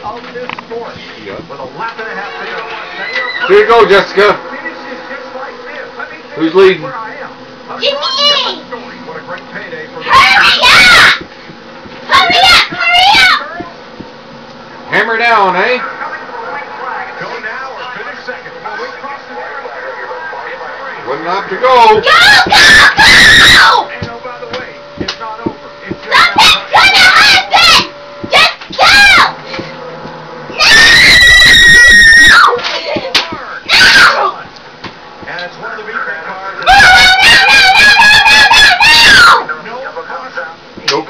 of this sport. With a lap and a half to go. Here you go, Jessica. Who's leading? Give Hurry up! Hurry up! Hurry up! Hammer down, eh? Wouldn't have to go. Go, go, go!